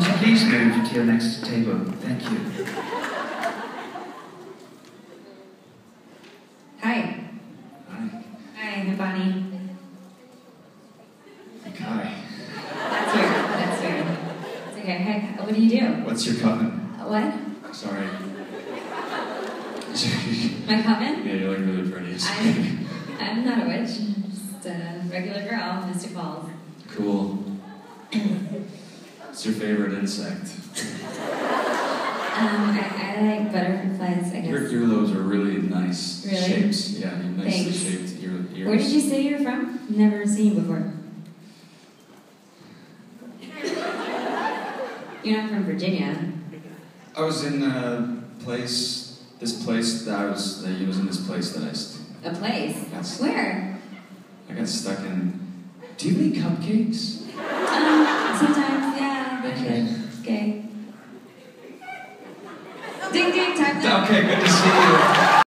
please move to your next table? Thank you. Hi. Hi. Hi, I'm Hi. That's weird. That's weird. It's okay. Hi. What do you do? What's your? Uh, What? Sorry. My coven? yeah, you're like really pretty. I'm, I'm not a witch. I'm just a regular girl, Mystic Falls. Cool. What's your favorite insect? Um, I, I like butterflies, I guess. Your earlobes are really nice Really? shapes. Yeah, you nicely Thanks. shaped ear, ears. Where did you say you're from? Never seen you before. You're not from Virginia. I was in a place, this place that I was, that you was in this place that I, st- A place? Yes. Where? I got stuck in. Do you eat cupcakes? Um, sometimes, yeah. they're Okay. good. Okay. Ding ding, time. Okay, good to see you.